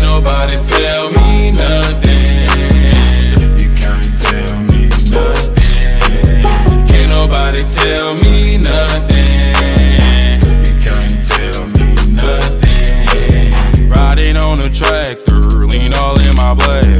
can't nobody tell me nothing. You can't tell me nothing. Can't nobody tell me nothing. You can't tell me nothing. Riding on a tractor, lean all in my bladder.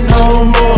no more.